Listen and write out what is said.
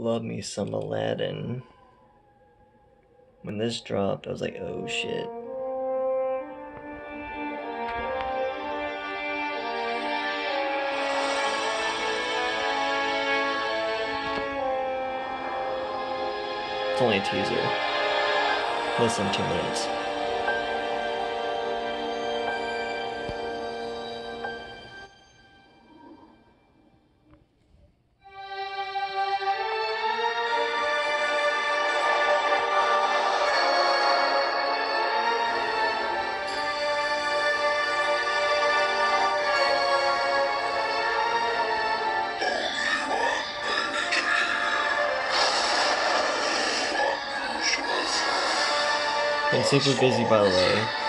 Love me some Aladdin. When this dropped, I was like, oh shit. It's only a teaser. Less than two minutes. Been super busy by the way.